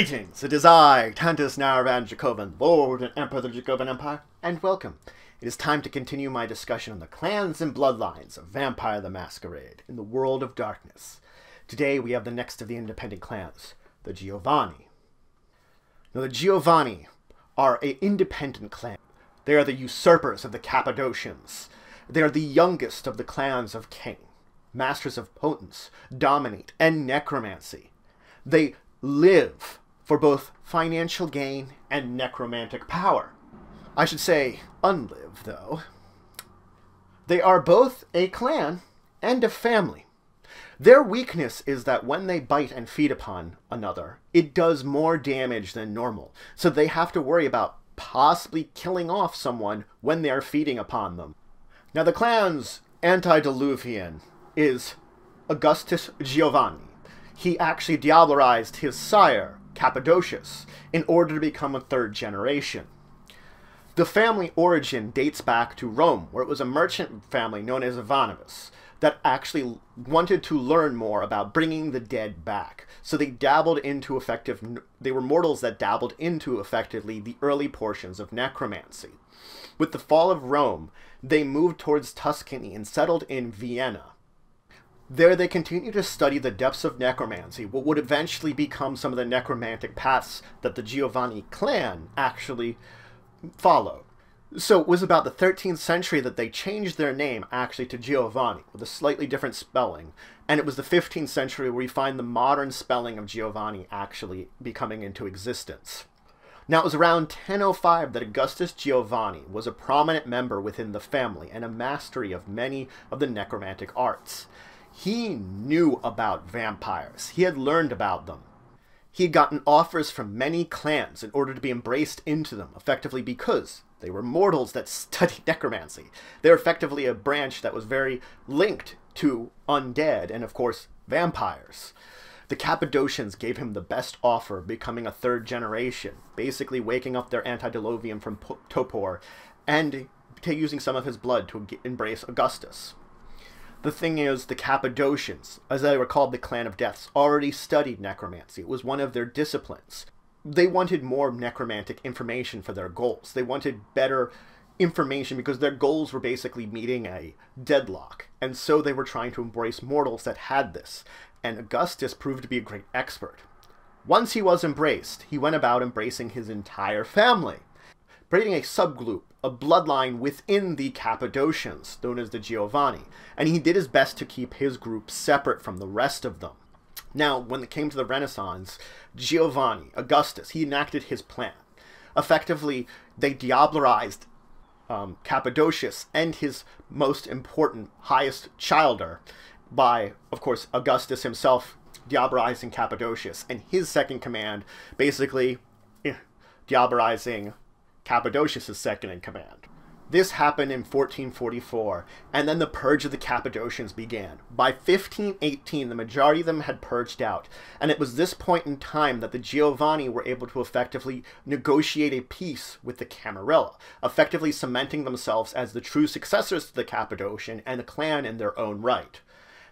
Greetings, it is I, Tantus Narivan Dracovin, Lord and Emperor of the Dracovin Empire, and welcome. It is time to continue my discussion on the clans and bloodlines of Vampire the Masquerade in the World of Darkness. Today we have the next of the independent clans, the Giovanni. Now the Giovanni are an independent clan. They are the usurpers of the Cappadocians. They are the youngest of the clans of Cain, masters of potence, dominate, and necromancy. They live for both financial gain and necromantic power. I should say unlive, though. They are both a clan and a family. Their weakness is that when they bite and feed upon another, it does more damage than normal, so they have to worry about possibly killing off someone when they are feeding upon them. Now, the clan's antediluvian is Augustus Giovanni. He actually diablerized his sire, Cappadocius, in order to become a third generation. The family origin dates back to Rome, where it was a merchant family known as Ioveanus that actually wanted to learn more about bringing the dead back. So they dabbled into effective, they were mortals that dabbled into effectively the early portions of necromancy. With the fall of Rome, they moved towards Tuscany and settled in Venice. There they continued to study the depths of necromancy, what would eventually become some of the necromantic paths that the Giovanni clan actually followed. So it was about the 13th century that they changed their name actually to Giovanni with a slightly different spelling. And it was the 15th century where we find the modern spelling of Giovanni actually becoming into existence. Now, it was around 1005 that Augustus Giovanni was a prominent member within the family and a mastery of many of the necromantic arts. He knew about vampires. He had learned about them. He had gotten offers from many clans in order to be embraced into them, effectively because they were mortals that studied necromancy. They were effectively a branch that was very linked to undead and, of course, vampires. The Cappadocians gave him the best offer, becoming a third generation, basically waking up their antediluvian from Torpor and using some of his blood to embrace Augustus. The thing is, the Cappadocians, as they were called the Clan of Deaths, already studied necromancy. It was one of their disciplines. They wanted more necromantic information for their goals. They wanted better information because their goals were basically meeting a deadlock. And so they were trying to embrace mortals that had this. And Augustus proved to be a great expert. Once he was embraced, he went about embracing his entire family, creating a subgroup a bloodline within the Cappadocians, known as the Giovanni, and he did his best to keep his group separate from the rest of them. Now, when it came to the Renaissance, Giovanni, Augustus, he enacted his plan. Effectively, they diablerized um, Cappadocius and his most important, highest childer by, of course, Augustus himself diablerizing Cappadocius, and his second command basically eh, Cappadocius' second in command. This happened in 1444, and then the purge of the Cappadocians began. By 1518, the majority of them had purged out, and it was this point in time that the Giovanni were able to effectively negotiate a peace with the Camarilla, effectively cementing themselves as the true successors to the Cappadocian and a clan in their own right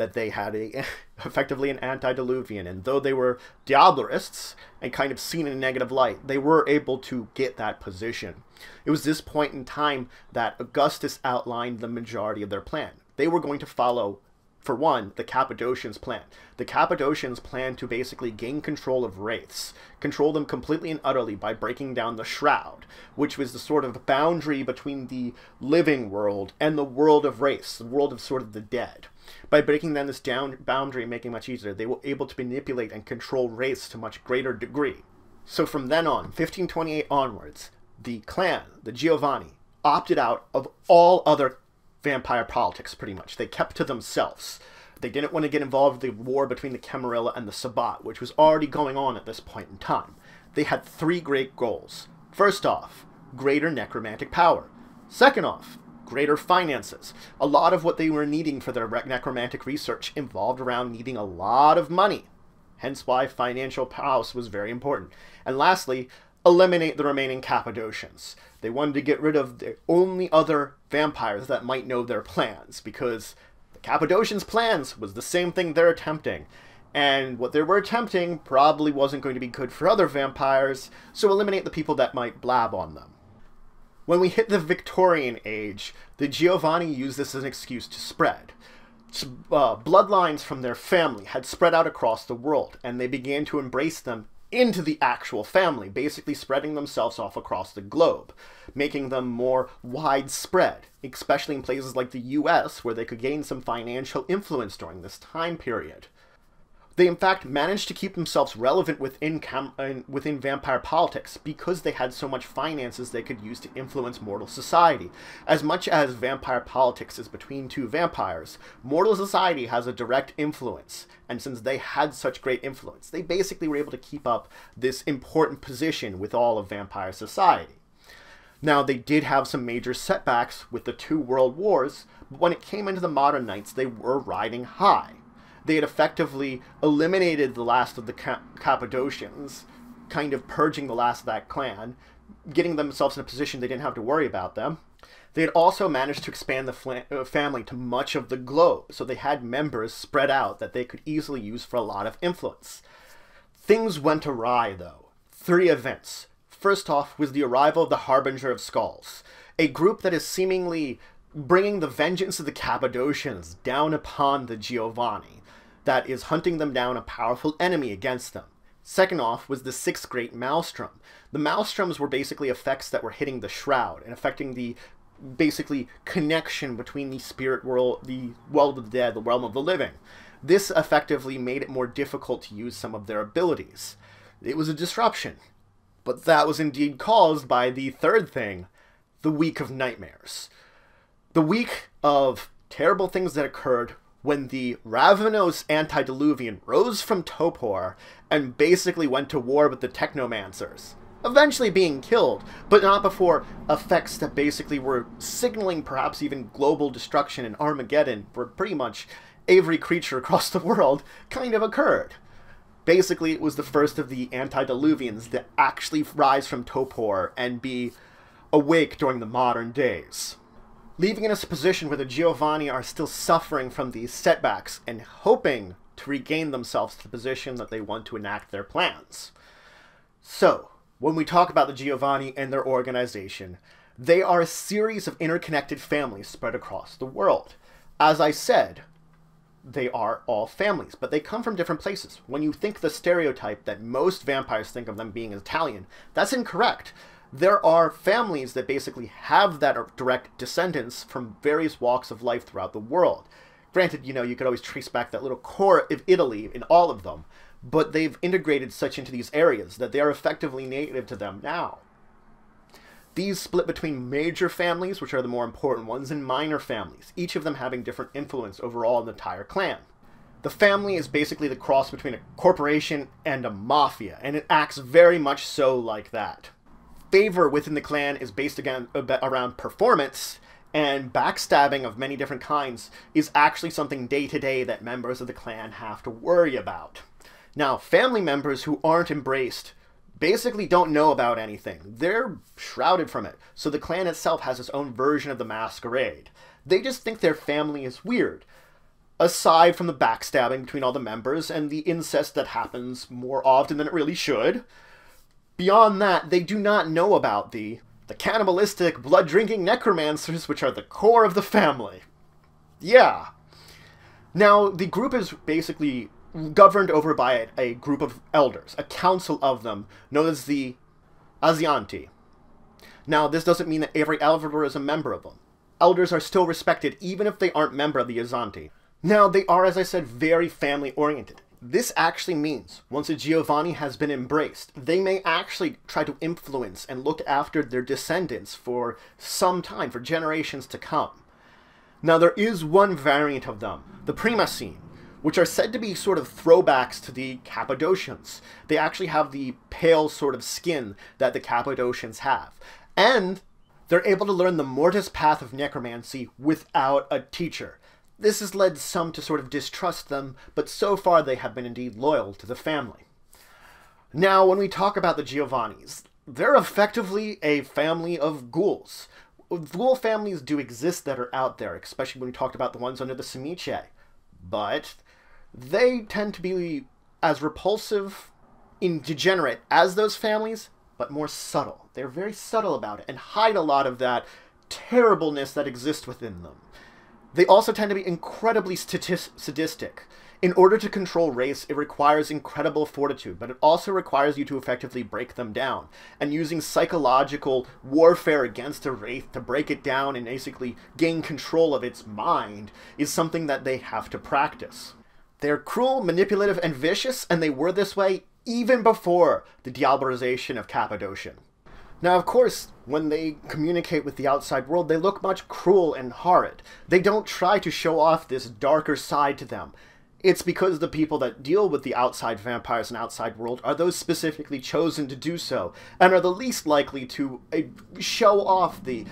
that they had a effectively an antediluvian, and though they were Diablerists and kind of seen in a negative light, they were able to get that position. It was this point in time that Augustus outlined the majority of their plan. They were going to follow for one, the Cappadocians' plan. The Cappadocians plan to basically gain control of wraiths, control them completely and utterly by breaking down the Shroud, which was the sort of boundary between the living world and the world of wraiths, the world of sort of the dead. By breaking down this down boundary and making much easier, they were able to manipulate and control wraiths to much greater degree. So from then on, 1528 onwards, the clan, the Giovanni, opted out of all other vampire politics, pretty much. They kept to themselves. They didn't want to get involved in the war between the Camarilla and the Sabbat, which was already going on at this point in time. They had three great goals. First off, greater necromantic power. Second off, greater finances. A lot of what they were needing for their necromantic research involved around needing a lot of money. Hence why financial house was very important. And lastly, eliminate the remaining Cappadocians. They wanted to get rid of the only other vampires that might know their plans, because the Cappadocians' plans was the same thing they're attempting. And what they were attempting probably wasn't going to be good for other vampires, so eliminate the people that might blab on them. When we hit the Victorian age, the Giovanni used this as an excuse to spread. Uh, bloodlines from their family had spread out across the world, and they began to embrace them into the actual family, basically spreading themselves off across the globe, making them more widespread, especially in places like the US, where they could gain some financial influence during this time period. They, in fact, managed to keep themselves relevant within, within vampire politics because they had so much finances they could use to influence mortal society. As much as vampire politics is between two vampires, mortal society has a direct influence. And since they had such great influence, they basically were able to keep up this important position with all of vampire society. Now, they did have some major setbacks with the two world wars, but when it came into the modern nights, they were riding high they had effectively eliminated the last of the Cappadocians, kind of purging the last of that clan, getting themselves in a position they didn't have to worry about them. They had also managed to expand the uh, family to much of the globe, so they had members spread out that they could easily use for a lot of influence. Things went awry, though. Three events. First off was the arrival of the Harbinger of Skulls, a group that is seemingly bringing the vengeance of the Cappadocians down upon the Giovanni that is hunting them down a powerful enemy against them. Second off was the sixth great maelstrom. The maelstroms were basically effects that were hitting the shroud and affecting the basically connection between the spirit world, the world of the dead, the realm of the living. This effectively made it more difficult to use some of their abilities. It was a disruption, but that was indeed caused by the third thing, the week of nightmares. The week of terrible things that occurred when the Ravnos Antediluvian rose from Torpor and basically went to war with the Technomancers, eventually being killed, but not before effects that basically were signaling perhaps even global destruction and Armageddon for pretty much every creature across the world kind of occurred. Basically, it was the first of the antediluvians that actually rise from Torpor and be awake during the modern days leaving us a position where the Giovanni are still suffering from these setbacks and hoping to regain themselves to the position that they want to enact their plans. So, when we talk about the Giovanni and their organization, they are a series of interconnected families spread across the world. As I said, they are all families, but they come from different places. When you think the stereotype that most vampires think of them being Italian, that's incorrect there are families that basically have that direct descendants from various walks of life throughout the world. Granted, you know, you could always trace back that little core of Italy in all of them, but they've integrated such into these areas that they are effectively native to them now. These split between major families, which are the more important ones, and minor families, each of them having different influence overall in the entire clan. The family is basically the cross between a corporation and a mafia, and it acts very much so like that favor within the clan is based again uh, around performance and backstabbing of many different kinds is actually something day to day that members of the clan have to worry about. Now, family members who aren't embraced basically don't know about anything. They're shrouded from it. So the clan itself has its own version of the masquerade. They just think their family is weird. Aside from the backstabbing between all the members and the incest that happens more often than it really should, Beyond that, they do not know about the, the cannibalistic, blood-drinking necromancers, which are the core of the family. Yeah. Now, the group is basically governed over by a, a group of elders, a council of them, known as the Anziani. Now, this doesn't mean that every elder is a member of them. Elders are still respected even if they aren't member of the Anziani. Now, they are, as I said, very family-oriented. This actually means once a Giovanni has been embraced, they may actually try to influence and look after their descendants for some time, for generations to come. Now, there is one variant of them, the Premascine, which are said to be sort of throwbacks to the Cappadocians. They actually have the pale sort of skin that the Cappadocians have. And they're able to learn the mortis path of necromancy without a teacher. This has led some to sort of distrust them, but so far they have been indeed loyal to the family. Now, when we talk about the Giovannis, they're effectively a family of ghouls. Ghoul families do exist that are out there, especially when we talked about the ones under the Tzimisce. But they tend to be as repulsive in degenerate as those families, but more subtle. They're very subtle about it and hide a lot of that terribleness that exists within them. They also tend to be incredibly sadistic. In order to control wraiths, it requires incredible fortitude, but it also requires you to effectively break them down. And using psychological warfare against a wraith to break it down and basically gain control of its mind is something that they have to practice. They're cruel, manipulative, and vicious, and they were this way even before the diabolization of Cappadocian. Now, of course, when they communicate with the outside world, they look much cruel and horrid. They don't try to show off this darker side to them. It's because the people that deal with the outside vampires and outside world are those specifically chosen to do so, and are the least likely to uh, show off the,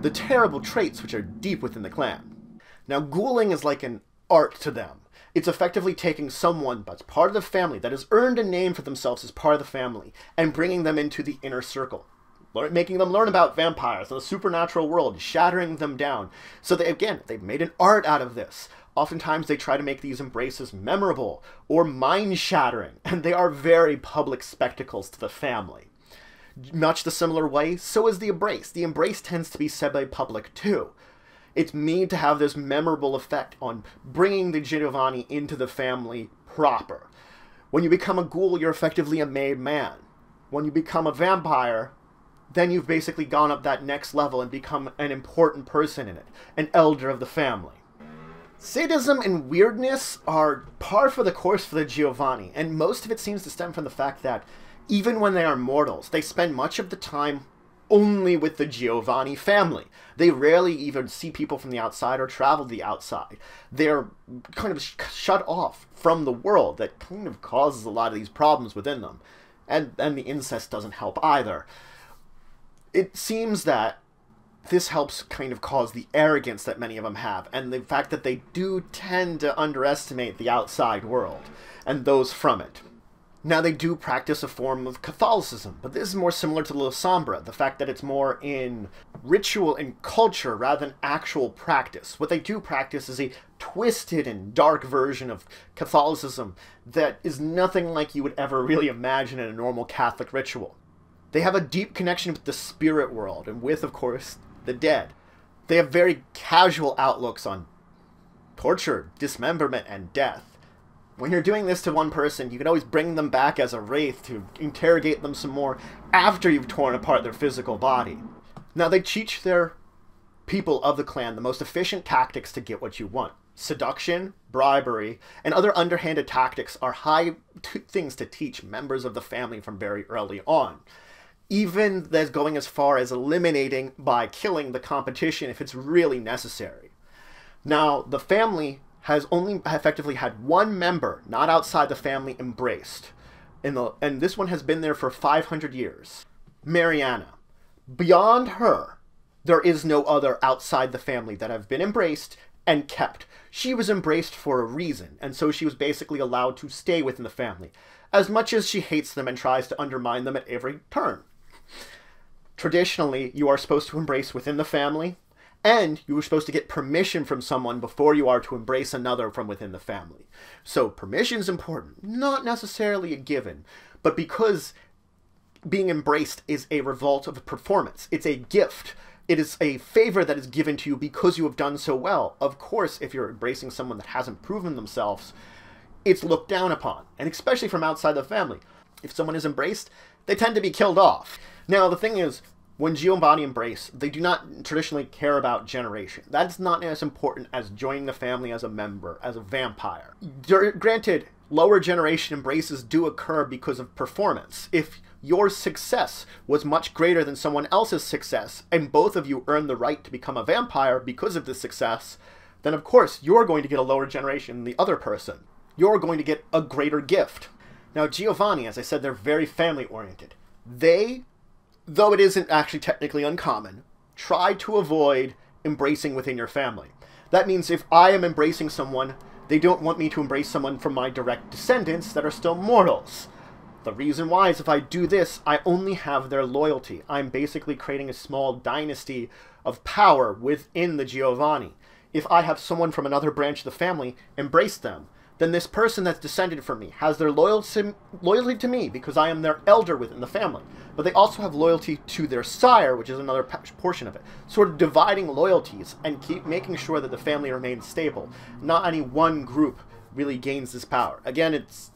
the terrible traits which are deep within the clan. Now, ghouling is like an art to them. It's effectively taking someone that's part of the family, that has earned a name for themselves as part of the family, and bringing them into the inner circle. Making them learn about vampires and the supernatural world, shattering them down. So they, again, they've made an art out of this. Oftentimes they try to make these embraces memorable or mind-shattering, and they are very public spectacles to the family. Much the similar way, so is the embrace. The embrace tends to be semi-public too. It's made to have this memorable effect on bringing the Giovanni into the family proper. When you become a ghoul, you're effectively a made man. When you become a vampire, then you've basically gone up that next level and become an important person in it, an elder of the family. Sadism and weirdness are par for the course for the Giovanni, and most of it seems to stem from the fact that even when they are mortals, they spend much of the time only with the Giovanni family. They rarely even see people from the outside or travel the outside. They're kind of sh shut off from the world that kind of causes a lot of these problems within them. And, and the incest doesn't help either. It seems that this helps kind of cause the arrogance that many of them have, and the fact that they do tend to underestimate the outside world and those from it. Now, they do practice a form of Catholicism, but this is more similar to Lasombra, the fact that it's more in ritual and culture rather than actual practice. What they do practice is a twisted and dark version of Catholicism that is nothing like you would ever really imagine in a normal Catholic ritual. They have a deep connection with the spirit world and with, of course, the dead. They have very casual outlooks on torture, dismemberment, and death when you're doing this to one person, you can always bring them back as a wraith to interrogate them some more after you've torn apart their physical body. Now, they teach their people of the clan the most efficient tactics to get what you want. Seduction, bribery, and other underhanded tactics are high things to teach members of the family from very early on. Even as going as far as eliminating by killing the competition if it's really necessary. Now, the family has only effectively had one member, not outside the family, embraced. The, and this one has been there for 500 years. Marianna. Beyond her, there is no other outside the family that have been embraced and kept. She was embraced for a reason, and so she was basically allowed to stay within the family, as much as she hates them and tries to undermine them at every turn. Traditionally, you are supposed to embrace within the family, and you were supposed to get permission from someone before you are to embrace another from within the family. So permission is important, not necessarily a given, but because being embraced is a result of a performance, it's a gift. It is a favor that is given to you because you have done so well. Of course, if you're embracing someone that hasn't proven themselves, it's looked down upon, and especially from outside the family. If someone is embraced, they tend to be killed off. Now, the thing is, when Giovanni embrace, they do not traditionally care about generation. That's not as important as joining the family as a member, as a vampire. Granted, lower generation embraces do occur because of performance. If your success was much greater than someone else's success, and both of you earn the right to become a vampire because of this success, then of course you're going to get a lower generation than the other person. You're going to get a greater gift. Now, Giovanni, as I said, they're very family oriented. They though it isn't actually technically uncommon, try to avoid embracing within your family. That means if I am embracing someone, they don't want me to embrace someone from my direct descendants that are still mortals. The reason why is if I do this, I only have their loyalty. I'm basically creating a small dynasty of power within the Giovanni. If I have someone from another branch of the family embrace them, then this person that's descended from me has their loyalty, loyalty to me because I am their elder within the family. But they also have loyalty to their sire, which is another portion of it. Sort of dividing loyalties and keep making sure that the family remains stable. Not any one group really gains this power. Again, it's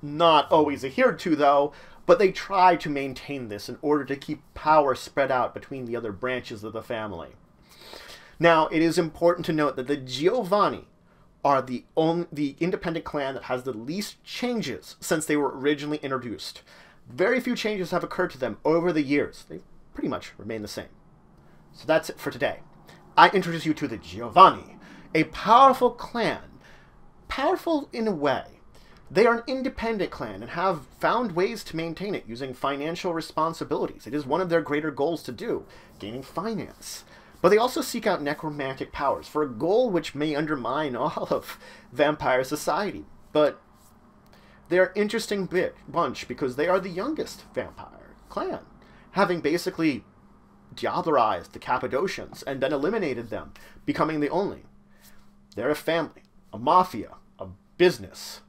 not always adhered to, though, but they try to maintain this in order to keep power spread out between the other branches of the family. Now, it is important to note that the Giovanni are the only the independent clan that has the least changes since they were originally introduced. Very few changes have occurred to them over the years. They pretty much remain the same. So that's it for today. I introduce you to the Giovanni, a powerful clan. Powerful in a way. They are an independent clan and have found ways to maintain it using financial responsibilities. It is one of their greater goals to do, gaining finance. But they also seek out necromantic powers for a goal which may undermine all of vampire society. But they're interesting bit bunch because they are the youngest vampire clan, having basically diablerized the Cappadocians and then eliminated them, becoming the only. They're a family, a mafia, a business.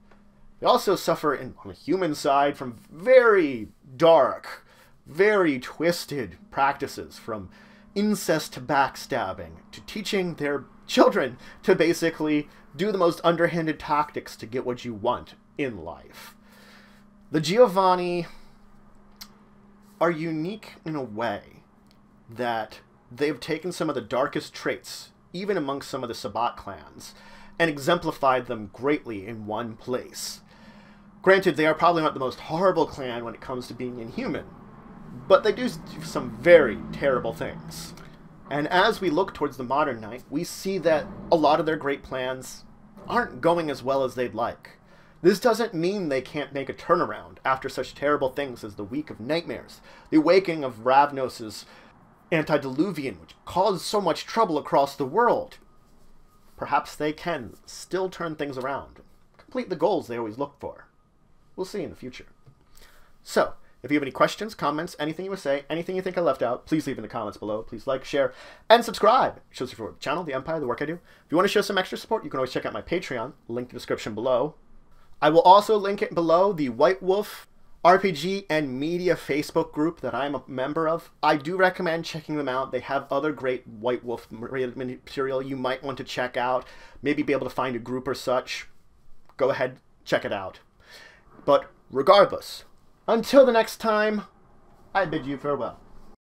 They also suffer in, on the human side from very dark, very twisted practices from incest backstabbing, to teaching their children to basically do the most underhanded tactics to get what you want in life. The Giovanni are unique in a way that they've taken some of the darkest traits, even amongst some of the Sabbat clans, and exemplified them greatly in one place. Granted, they are probably not the most horrible clan when it comes to being inhuman, but they do some very terrible things. And as we look towards the modern night, we see that a lot of their great plans aren't going as well as they'd like. This doesn't mean they can't make a turnaround after such terrible things as the Week of Nightmares, the awakening of Ravnos's antediluvian, which caused so much trouble across the world. Perhaps they can still turn things around, complete the goals they always look for. We'll see in the future. So, if you have any questions, comments, anything you want to say, anything you think I left out, please leave in the comments below. Please like, share, and subscribe. It shows support the channel, the Empire, the work I do. If you want to show some extra support, you can always check out my Patreon, link in the description below. I will also link it below the White Wolf RPG and Media Facebook group that I'm a member of. I do recommend checking them out. They have other great White Wolf material you might want to check out. Maybe be able to find a group or such. Go ahead, check it out. But regardless, until the next time, I bid you farewell.